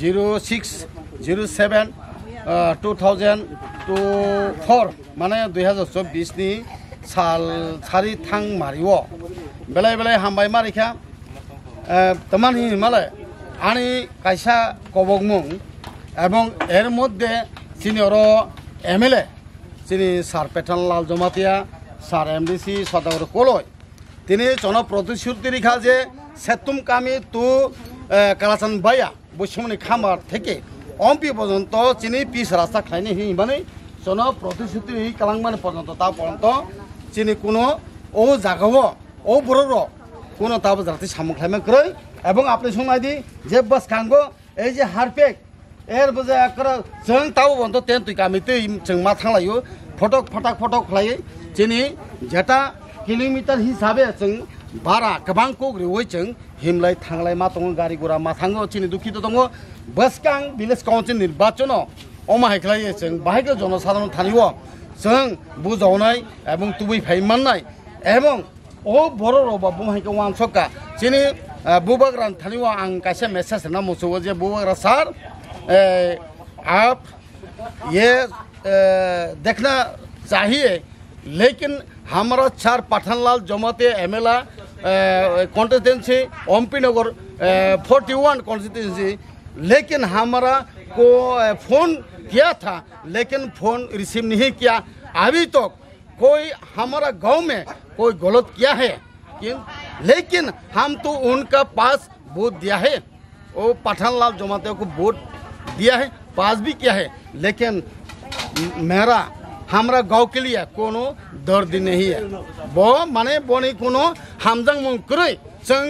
Zero six zero seven two thousand two four মানে দুই হাজার চব্বিশনি সাল সারি থাং মারিও বেলাই বেলাই হামবাই মারিখা তেমানি মালায় আনি কাইসা কবকমুং এবং এর মধ্যে সিনিয়র এমএলএ যিনি sir Pathan Lal Jamatia, sir MDC Sadagar Kaloi. তিনি জনপ্রতিশ্রুতি রেখা যে সেতুম কামি তু কালাচান বাইয়া বৈষম্যনি খামার থেকে অম্পি পর্যন্ত চিনি পিস রাস্তা খাইনি হি মানে জন প্রতিশ্রুতি হি কালাং মানে পর্যন্ত। তা পর্যন্ত চিনি কোনো ও জাগব ও বড়র কোনো তা জাতি সামু খাইমে করে এবং আপনি সময় দি যে বাস খাঙ্গ, এই যে হারপেক এর বুঝে একর জং তাও বন্ধ তেন তুই কামিতে জং মা থাকলাই ফটক ফটাক ফটক খাই চিনি যেটা কিলোমিটার হিসাবে জং बारा गोबां कग्रि ओइचों हिमलाय थांलाय मा दङ गारि गुरा मा थाङो चिनि दुखित दङ बसकां भिलेज काउन्सिल निर्वाचन अमाहायख्लाय जों बाहायखौ जनसाधारण थानिव जों बुजावनाय এবং তুবুই ফাই মাননাই এবং ও বড় রবা বুমাইকে ওয়ান সকা চিনি বুবাগ্রান থানিও আং কাছে মেসেজ না মুসু যে বুবাগ্রা স্যার आप ये देखना चाहिए लेकिन हमारा चार Pathanlal Jamatia MLA constituency Ampi Nagar forty one constituency लेकिन हमारा को फ़ोन किया था, लेकिन फ़ोन रिसीव नहीं किया। अभी तक तो कोई हमारा गाँव में कोई गलत किया है? लेकिन हम तो उनका पास वोट दिया है। वो पठानलाल जमाते को वोट दिया है, पास भी किया है। लेकिन मेरा हमारा गांव के लिए कोनो दर्द नहीं है वो माने बनी कोनो हमजंग मंकरै जों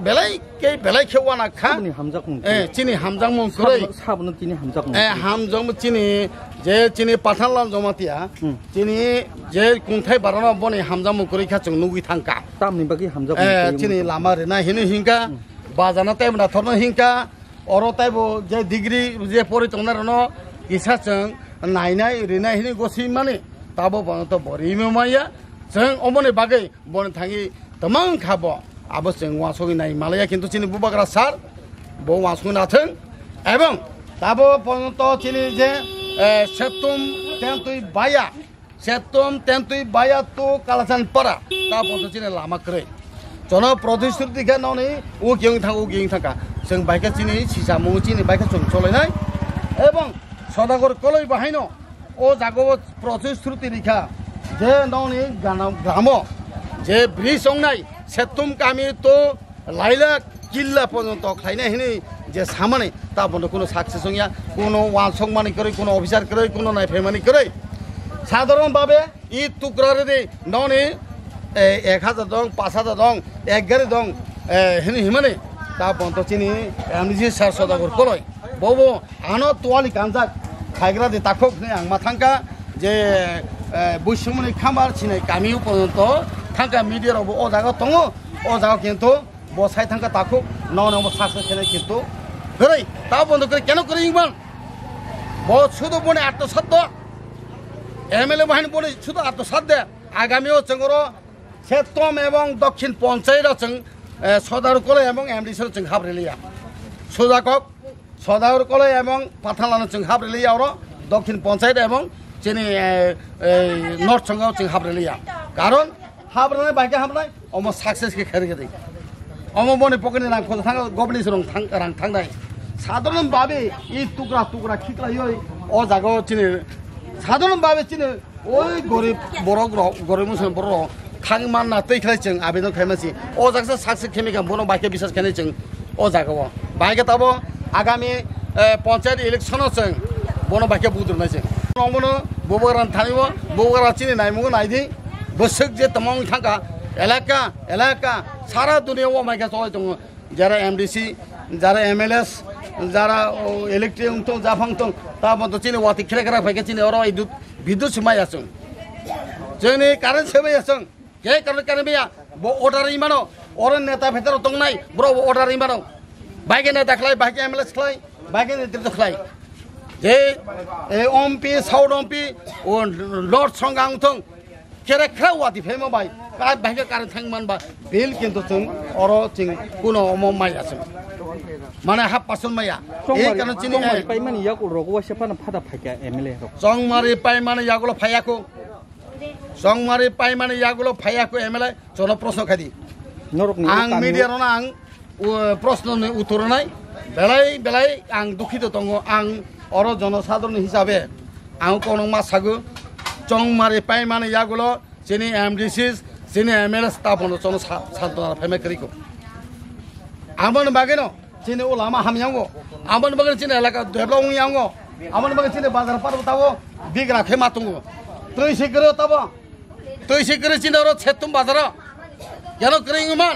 बेलाय के बेलाय खेवाना खा साबुनि हामजाखौ ए चिनि हमजंग मंकरै साबुन तिनि हामजाखौ ए हामजंग चिनि जे चिनि पाठानलाल जमातिया चिनि जे कुंथाय बाराना बनि हमजंग मंकरै खा जों नुगि थांका तामनि बागै हामजाखौ ए चिनि लामा रेना हिनो हिंका बाजाना टाइम ना थरनो हिंका अर टाइबो जे डिग्री जे परि तंना रनो किसा जों नायनाय ओरैनाय हिनै गसै माने ताबो बन त बरिमे माया जों अमने बागै बन थाङि तमां खाब आबो जों वासगि नाय मालाया किन्तु चिनि बुबाग्रा सार बो वासगि नाथों এবং তাবো পর্যন্ত চিনি যে সেতুম তেন্তুই বায়া সেতুম তেন্তুই বায়া তো কালাচান পারা তা পর্যন্ত চিনি লামাক্রে জন প্রতিশ্রুতি গানি ও গেং থাকা ও গেং থাকা जों बाइकआ दिनै सिसा मो दिनै बाइकआ जों सलायनाय एबं সদাগর কলই বাহাইনো ও জাগব প্রতিশ্রুতি রেখা যে নাওনি গ্রাম যে ব্রিজ অংনাই সেতুম কামি তো লাইলা কিল্লা পর্যন্ত খাইনা হিনি যে সামানে, তা বন্ধ কোনো সাকসেস হইয়া কোনো ওয়ান সংমানি করে, কোনো অফিসার করে, কোনো নাই ফেমানি করে। সাধারণভাবে ই টুকরারে ননে এক হাজার দং, পাঁচ হাজার দং, এক গাড়ি দং হিনি হিমানে, তা বন্ধ চিনি আমি যে সার সদাগর কলয় বউ আনো তোয়ালি কানজাক খাইগ্রাদি তাকক আংমা থাকা যে বৈষম্যনি খামার ছিনে কামিও পর্যন্ত থাকা মিডিয়ারবো ও জায়গা দো ও জায়গা কিন্তু বসাই থাকা তাকো নব শাসে কিন্তু হই তা বন্ধ করে কেন করে ইংবান? শুধু বনে আত্মসাধ্য এমএলএ বাহিনী বনে শুধু আত্মসাধ্য আগামীও চঙ্গর সেতম এবং দক্ষিণ পঞ্চায়েত সদার করে এবং এমডিসি চং হাবরেলিয়া সোজা কক সদাহর কলে এবং পাথালানো চিং হাবরেলিয়া ওর দক্ষিণ পঞ্চায়েত এবং চিনি নর্থ সঙ্গে চিং হাবরেলিয়া কারণ হাবরানায় বাইকে হাবরায় অম সাকসেসকে খেয়ে দেয় অম মনে পকেটে রাং খোঁজা থাঙ্গা গভর্নেন্স রং রাং থাঙ্গাই সাধারণভাবে এই টুকরা টুকরা খিকলাই ওই ও জায়গা চিনি সাধারণভাবে চিনি, ওই গরিব বড় গরিব মুসলিম বড় খাং মান্না তৈ খেলাই চিং আবেদন খাইমাছি ও জায়গা সাকসেস খেমিকা, বনো বাইকে বিশ্বাস খেলাই চিং ও। জায়গাও বাইকে তাবো आगामी पञ्चायत इलेक्सन चाहिँ বাক্য बाखे बुद्रमा चाहिँ नमोनो बोबगरान थानिबो बोबगरा चिनी नाइमुगो नाइदि बसक जे तमङ थाका এলাকা এলাকা সারা দুনিয়াও মাইকা সবাই দো যারা এমডিসি যারা এম এল এস যারা ইলেকট্রিক তো জাফাং তো তা মতো চিনি অতি খেলে খেলা ফাইকে চিনি ওর বিদ্যুৎ বিদ্যুৎ সুমাই আসুন যে কারেন্ট সেবাই আসুন কে কারণে কারণে বিয়া। অর্ডার ইমানো ওর নেতা ভেতর তো নাই। বড় অর্ডার ইমানো। বাইকে না দেখলাই বাইকে অ্যাম্বুলেন্স খেলাই বাইকে নেতৃত্ব খেলাই যে অম্পি সাউড অম্পি ও লর্ড সঙ্গে আংথং কেরে খেলা ওয়াদি ফেমো বাই বাইকে কারে থাং মানবা বিল কিন্তু অর চিং কোনো অম মাই আছে। মানে হাফ পাসন মাইয়া। এই কারণে চিনি পাইমানি ইয়াকো রগো ইয়াগুলো ফাইয়াকো। চং মারি পাইমানি ইয়াগুলো ফাইয়াকো এমএলএ চলো প্রশ্ন খাদি আং মিডিয়ার আং প্রশ্ন উত্তরনায় বেলাই বেলাই আং দুঃখিত দङ আং অর জনসাধারণ হিসাবে আং কোন মাসাগো চং মারে পাই মানে ইয়াগুল চিনি এমডিসিস চিনি এমএলএ স্থাপন, চন সান্তনা ফেমেকরিকো আমন বাগেন চিনি ও লামা হামিয়াঙ্গো আমন বাগেন চিনি এলাকা ডেভেলপ ইয়াঙ্গো আমন বাগেন চিনি বাজার পার তাবো বিগ রাখে মাতুঙ্গো। তুই তাবো তুই শিগরে চিনি ওর ছেতুম বাজার কেন করিঙ্গমান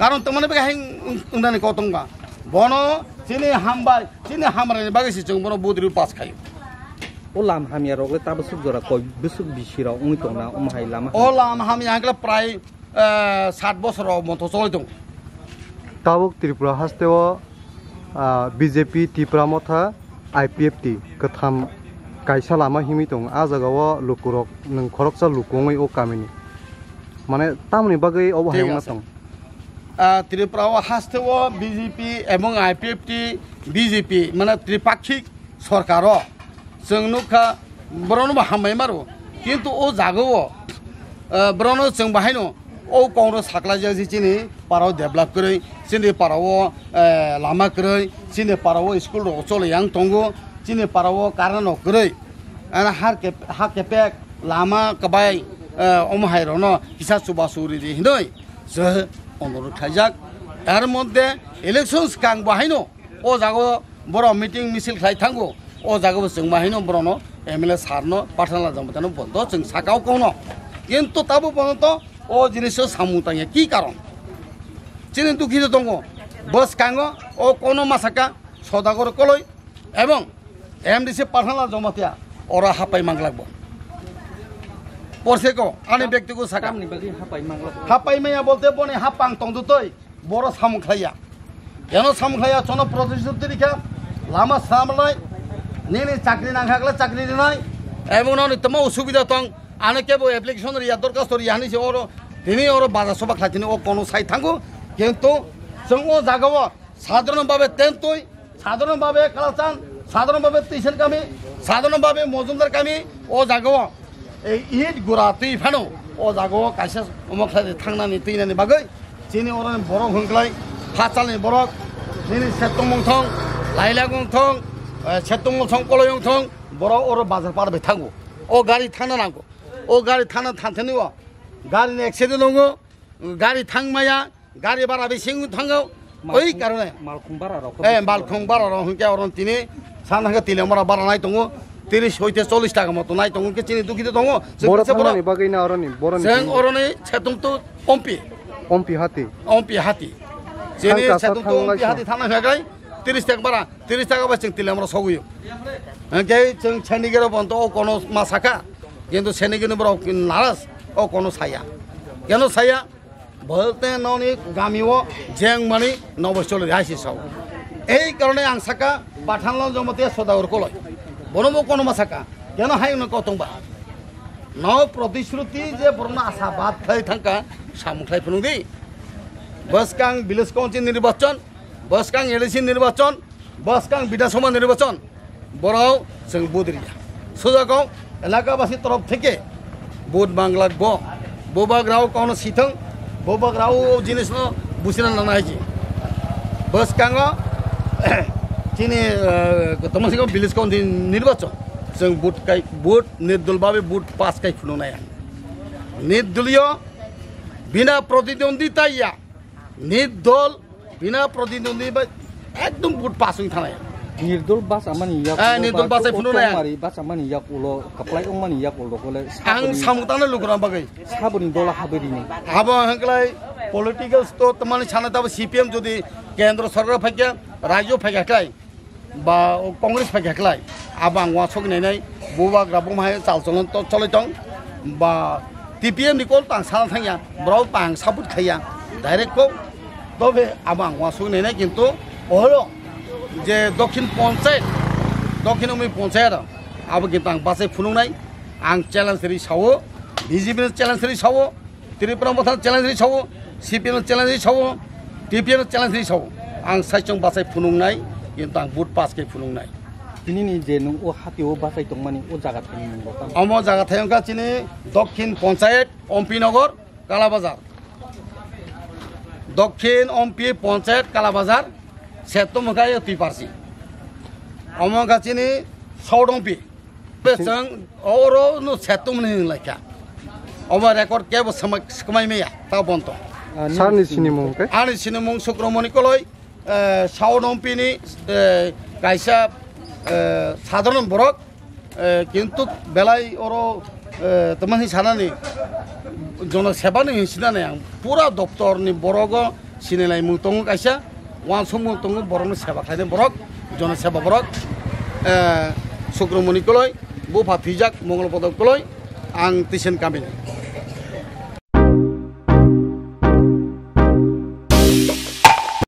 কারণ তোমার বেগে হাই উন্দানি কতঙ্গা বন চিনি হামবাই চিনি হামরানি বাগেছি जों বন বুদ্রি পাস খাইও ও লাম হামিয়া রগলে তাবো সুক জরা কই বিসুক বিশিরা উনি তংনা উমহাই লামা অ লাম হামি আঙ্কলা প্রায় সাত বছর মতো চলে দं ताबुक त्रिपुरा हास्तेव बिजेपि त्रिपुरा मथा आइपिएफटि गोथाम गायसा लामा हिमि दं आ जागाव लुकुरक नों खरकसा लुकुङै अ गामिनि माने तामनि बागै अबहायना আছে। दं ত্রিপুরা ও হাস্তেও বিজেপি এবং আইপিএফটি বিজেপি মানে ত্রিপাক্ষিক সরকার যা ব্রণ হামাইমারো কিন্তু ও জাগব। ব্রণ যাইন ও কংগ্রেস সাকলাজিয়া যে চিনি পারাও ডেভেলপ করে চিনি পারাও লামা করে চিনি পারাও স্কুল চলাইয়াং তঙ্গ চিনি পারাও কারণ করে হার হা কেপেক লামা কবাই অমহাইর হিসা চুবা উরি দিয়ে হিন্দ অনুরোধ খাইজাক। তার মধ্যে ইলেকশন কাং বাহাইনো ও জাগো বড় মিটিং মিছিল খাই থাঙ্গো ও জাগো जों বাহাইনো বড়নো এম এল এ সারনো পাঠানা যাব তেন বন্ধ जों সাকাও কখনো কিন্তু তাবো পর্যন্ত ও জিনিস সামু তাই কি কারণ চিনি দুঃখিত দঙ্গ বস কাঙ্গ ও কোনো মাসাকা সদাগর কলই এবং এম এমডিসি পাঠানা জমাতিয়া ওরা হাপাই মাংলাগবো পরসেকো আনি ব্যক্তিগত সাকা। হাপাই হাপাইমাইয়া বলতে বনে হাপাং তন্দুতই বড় সামুখাইয়া কেন সামুখাইয়া চন প্রতিশ্রুতি রেখা লামা সামলাই নিনি চাকরি না থাকলে চাকরি নাই এবং নয় তোমার অসুবিধা তং আনে কেবল অ্যাপ্লিকেশন রিয়া দরখাস্ত রিয়া হানিছে ওর তিনি ওর বাজার সভা খাইছিনি ও কোনো সাই থাকো কিন্তু ও জাগাব সাধারণভাবে তেন্তই সাধারণভাবে কালাচান সাধারণভাবে তিসেন কামি সাধারণভাবে মজুমদার কামি ও জাগাব। এই গুড়াতেই ফেনো ও জাগো কাছে অমক সাথে থাকনানি তৈনানি বাগৈ। চিনি ওরান বরক হুঙ্কলাই ফাচালনি বরক চিনি সেতু মংথং লাইলাগ মংথং সেতু মংথং কলয়ং থং বরক ওর বাজার পার বে থাকো ও গাড়ি থানা নাগো ও গাড়ি থানা থানতে নিও গাড়ি এক্সিডেন্ট হঙ্গো গাড়ি থাংমায়া গাড়ি বাড়া বেশি থাঙ্গো ওই কারণে মালখং বাড়া রকম হ্যাঁ মালখং বাড়া রকম হুঙ্কে ওরান তিনি। সান হাঙ্গে তিলে তিরিশ হইতে চল্লিশ টাকা মতো। নাই তখনকে চিনি দুঃখিত তখন? অম্পি। হাতি। অম্পি হাতি। চিনি হাতি থানা ফেকাই তিরিশ টাকা বাড়া তিরিশ টাকা বাঁচছেন তিলে আমরা সগুই। হ্যাঁ, কে ছেনিগের বন্ধ ও কোনো মা শাখা কিন্তু ছেনিগিন নারাজ ও কোনো ছায়া। কেন ছায়া? বলতে ননি গামিও জেং মানি নবশ চলে সব। এই কারণে আংসাকা পাঠান জমতে সদাগর কলয়। বনমো কোনো মা সাকা কেন হাই ন কতংবা ন প্রতিশ্রুতি যে বরণ আশাবাদ খাই থাকা সামুখাই ফুনুদি বসকাং ভিলেজ কাউন্সিল নির্বাচন বসকাং এলএসি নির্বাচন বসকাং বিধানসভা নির্বাচন বড়াও जों বুদরিয়া সুজাগাঁও এলাকাবাসী তরফ থেকে বুট বাংলাক ব ববাগ্রাও কোনো সিথং ববাগ্রাও জিনিস বুঝিনা লানা হয়েছে বসকাঙ্গ তিনি তোমার সিংহ ভিলেজ কাউন্সিল নির্বাচন। जों বুট নির্দলভাবে বুট পাস কাই ফুনো নায়া নির্দলীয় বিনা প্রতিদ্বন্দ্বিতা ইয়া। নির্দল বিনা প্রতিদ্বন্দ্বী একদম বুট পাস হয়ে থানায় yak Ah, nirdol bas ay puno na yan. mari bas amani yak ulo kaplai ong mani yak ulo kole ang samutana lukura bagay sabuni dola haberi ni আবার হাঁকলাই পলিটিক্যাল তো তোমার সামনে তবে সিপিএম যদি কেন্দ্র সরকার ফাইকে রাজ্য ফাইকে হাঁকলাই বা কংগ্রেস পাই হেকলাই, আবাং ওয়া সগিনাইনাই বুবা গ্রাবম চাল চলন চলাইতং বা টিপিএম নিকল তাং সানা থাঙ্গা ব্রাও পাং সাপোর্ট খাইয়া, ডাইরেক্ট কো তবে আবাং ওয়া সগিনাইনাই কিন্তু ওহল যে দক্ষিণ পঞ্চায়েত, দক্ষিণ উমি পঞ্চায়েত, আবু কিন্তু আং বাসাই ফুনুনাই আং চ্যালেঞ্জ রি সাও বিজেপি চ্যালেঞ্জ রি সাও ত্রিপুরা মথার চ্যালেঞ্জ রি সাও সিপিএম চ্যালেঞ্জ রি সাও টিপিএম চ্যালেঞ্জ রি সাও আং সাইচং বাসাই ফুনুনাই কিন্তু বুট পাঁচ কে ফুলুং নাই যে হাতীও বাছাই তংমানি ও জাগাত অম জাগা থাকা চিনি দক্ষিণ পঞ্চায়েত অম্পি নগর কালাবাজার দক্ষিণ অম্পি পঞ্চায়েত কালাবাজার সেতো মুখাই অতি পারছি অমগা চিনি সৌডম্পি চং অর সেতো মনে লেখা অমার রেকর্ড কে সময় সময় মেয়া তা বন্ত আনি চিনি মং শুক্রমণি কলয় সাবলম্বী গাইছে সাধারণ বড় কিন্তু বেলাই ওর তোমার সানানি জনসেবানি হিসা নাই পুরা দপ্তর বড়ক সিনেলাই মতো কাইসা ওয়ান সব মতো বড় সেবা খাই জন সেবা বরক শুক্রমণিকলয় বুফা ফিজাক মঙ্গল পদক আং টিসেন কামিনী।